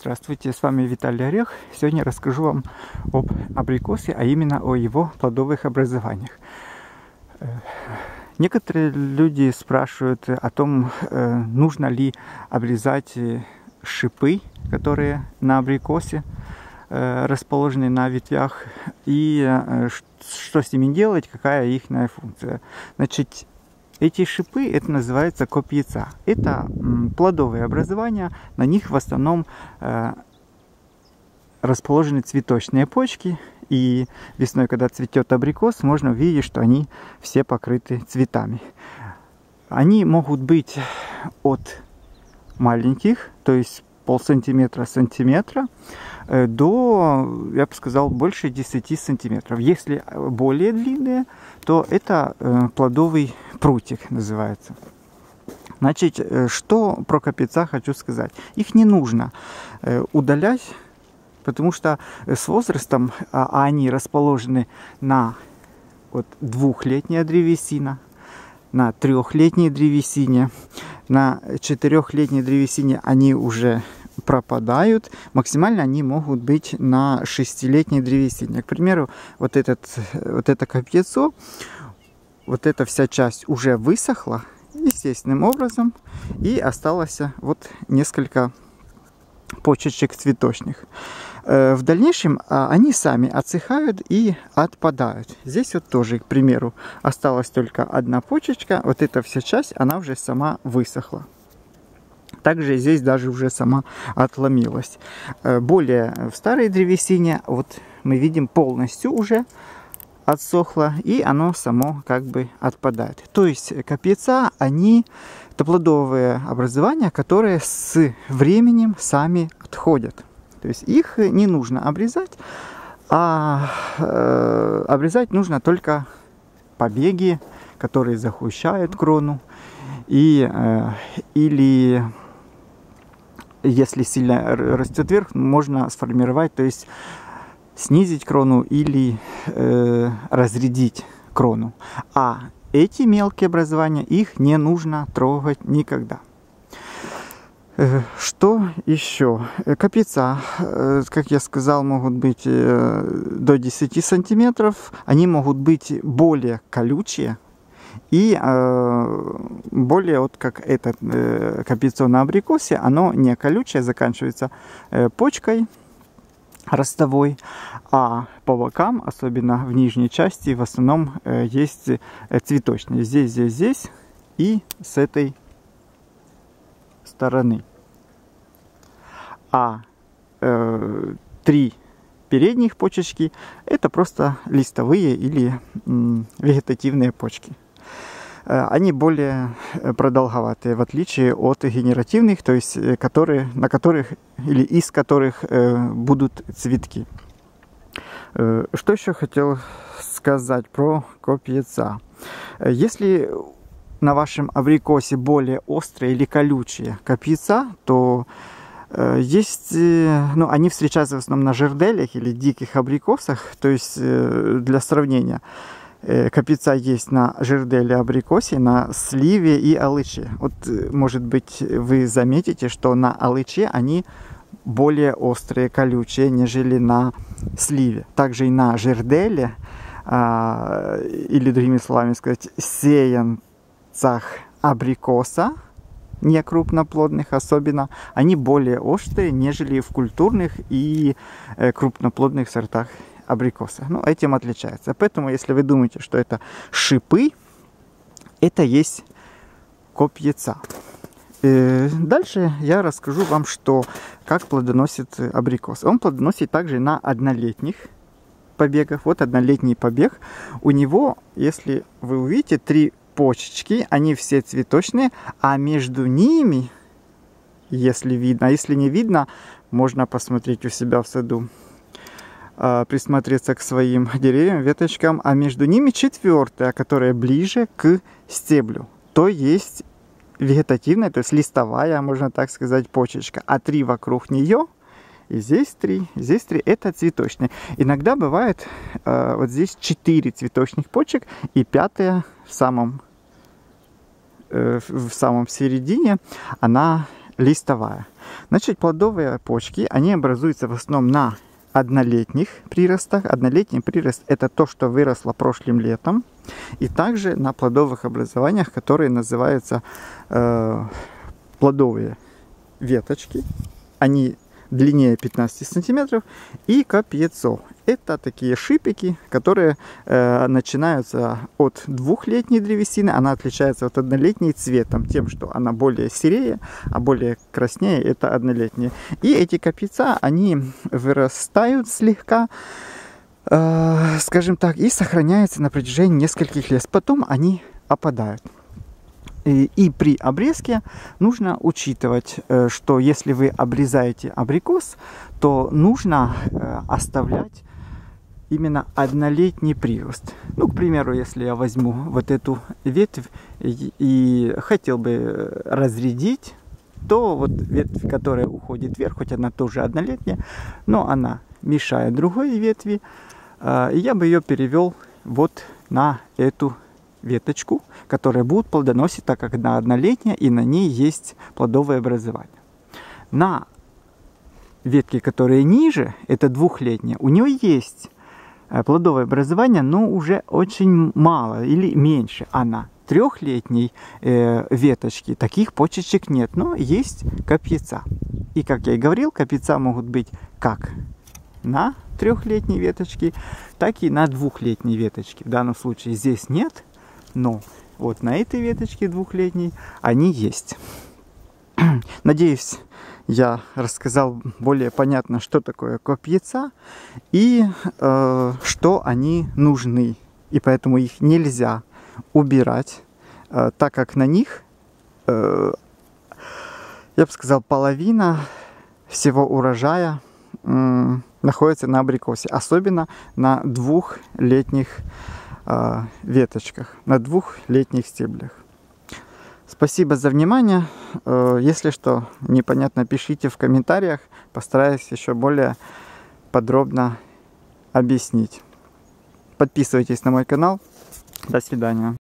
Здравствуйте, с вами Виталий Орех. Сегодня расскажу вам об абрикосе, а именно о его плодовых образованиях. Э, некоторые люди спрашивают о том, э, нужно ли обрезать э, шипы, которые на абрикосе расположены на ветвях, и что с ними делать, какая их функция. Значит, эти шипы, это называется копьяца. Это плодовые образования, на них в основном э, расположены цветочные почки. И весной, когда цветет абрикос, можно увидеть, что они все покрыты цветами. Они могут быть от маленьких, то есть полсантиметра сантиметра, э, до, я бы сказал, больше 10 сантиметров. Если более длинные, то это э, плодовый прутик называется. Значит, э, что про капеца хочу сказать. Их не нужно э, удалять, потому что с возрастом а, а они расположены на вот, двухлетняя древесина, на трехлетней древесине, на четырехлетней древесине они уже пропадают. Максимально они могут быть на шестилетней древесине. К примеру, вот, этот, вот это копьецо, вот эта вся часть уже высохла естественным образом и осталось вот несколько почечек цветочных. Э, в дальнейшем а, они сами отсыхают и отпадают. Здесь вот тоже, к примеру, осталась только одна почечка. Вот эта вся часть, она уже сама высохла. Также здесь даже уже сама отломилась. Э, более в старой древесине вот мы видим полностью уже отсохло, и оно само как бы отпадает. То есть капеца, они это плодовые образования, которые с временем сами отходят. То есть их не нужно обрезать, а э, обрезать нужно только побеги, которые захущают крону, и, э, или если сильно растет вверх, можно сформировать, то есть снизить крону или э, разрядить крону. А эти мелкие образования, их не нужно трогать никогда. Э, что еще? Э, капица, э, как я сказал, могут быть до 10 сантиметров. Они могут быть более колючие и более, вот как это капицо на абрикосе, оно не колючее, заканчивается почкой, ростовой, а по бокам, особенно в нижней части, в основном э, есть э, цветочные. Здесь, здесь, здесь и с этой стороны. А э, три передних почечки это просто листовые или м, вегетативные почки. Э, они более э, продолговатые, в отличие от генеративных, то есть э, которые, на которых или из которых будут цветки. Что еще хотел сказать про копьеца? Если на вашем абрикосе более острые или колючие копьеца, то есть, ну, они встречаются в основном на жерделях или диких абрикосах, то есть для сравнения – капица есть на жерделе абрикосе, на сливе и алыче. Вот, э, может быть, вы заметите, что на алыче они более острые, колючие, нежели на сливе. Также и на жерделе, а, или другими словами сказать, сеянцах абрикоса, не крупноплодных особенно, они более острые, нежели в культурных и э, крупноплодных сортах абрикоса. Ну, этим отличается. Поэтому, если вы думаете, что это шипы, это есть копьеца. И дальше я расскажу вам, что как плодоносит абрикос. Он плодоносит также на однолетних побегах. Вот однолетний побег. У него, если вы увидите, три почечки, они все цветочные, а между ними, если видно, если не видно, можно посмотреть у себя в саду э, присмотреться к своим деревьям, веточкам, а между ними четвертая, которая ближе к стеблю. То есть вегетативная, то есть листовая, можно так сказать, почечка, а три вокруг нее и здесь три, здесь три, это цветочные. Иногда бывает э, вот здесь четыре цветочных почек и пятая в самом, э, в самом середине, она листовая. Значит, плодовые почки, они образуются в основном на однолетних приростах. Однолетний прирост это то, что выросло прошлым летом. И также на плодовых образованиях, которые называются э, плодовые веточки. Они длиннее 15 сантиметров. И капьецо. Это такие шипики, которые э, начинаются от двухлетней древесины. Она отличается от однолетней цветом, тем, что она более серее, а более краснее это однолетние. И эти капица, они вырастают слегка, э, скажем так, и сохраняются на протяжении нескольких лет. Потом они опадают. И, и при обрезке нужно учитывать, э, что если вы обрезаете абрикос, то нужно э, оставлять именно однолетний прирост. Ну, к примеру, если я возьму вот эту ветвь и, и хотел бы разрядить, то вот ветвь, которая уходит вверх, хоть она тоже однолетняя, но она мешает другой ветви, э, я бы ее перевел вот на эту веточку, которая будет плодоносить, так как она однолетняя и на ней есть плодовое образование. На ветке, которые ниже, это двухлетняя, у нее есть э, плодовое образование, но уже очень мало или меньше. А на трехлетней э, веточке таких почечек нет, но есть копьяца. И как я и говорил, копьяца могут быть как на трехлетней веточке, так и на двухлетней веточке. В данном случае здесь нет, но вот на этой веточке двухлетней они есть. Надеюсь, я рассказал более понятно, что такое копьяца и э, что они нужны. И поэтому их нельзя убирать, э, так как на них, э, я бы сказал, половина всего урожая э, находится на абрикосе, особенно на двухлетних веточках, на двухлетних стеблях. Спасибо за внимание. Э, если что непонятно, пишите в комментариях. Постараюсь еще более подробно объяснить. Подписывайтесь на мой канал. До свидания.